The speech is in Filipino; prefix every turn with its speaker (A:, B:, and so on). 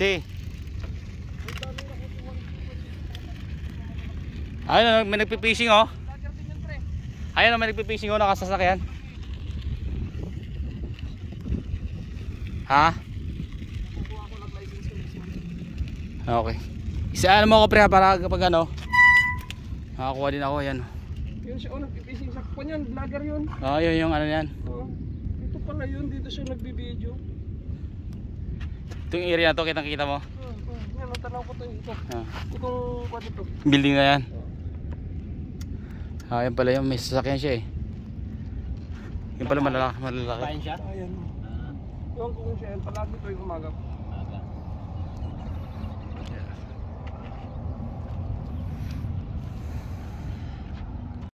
A: Si. Ayun, may nagpipishing oh. Ayun, may nagpipishing oh, nakasasakyan. Ha? Okay. Isaan mo ako pre para kapag ano. Nakakuha din ako yan.
B: Yun siya, oh, nagpipising sa kwan yan, vlogger yun.
A: Oh, yun yung ano yan.
B: Oh, ito pala yun, dito siya nagbibideo.
A: Ito yung area na to, kitang kita mo.
B: Hmm, hmm. Yan, ang tanaw ko to ito.
A: Ah,
B: Itong kwan ito.
A: building na yan. Ah, yan pala yung may sasakyan siya eh. Yung pala malalaki, malalaki.
C: Kain siya?
B: Ayan. Ewan ko kung siya yan, palagi ito yung umaga.
C: Aga.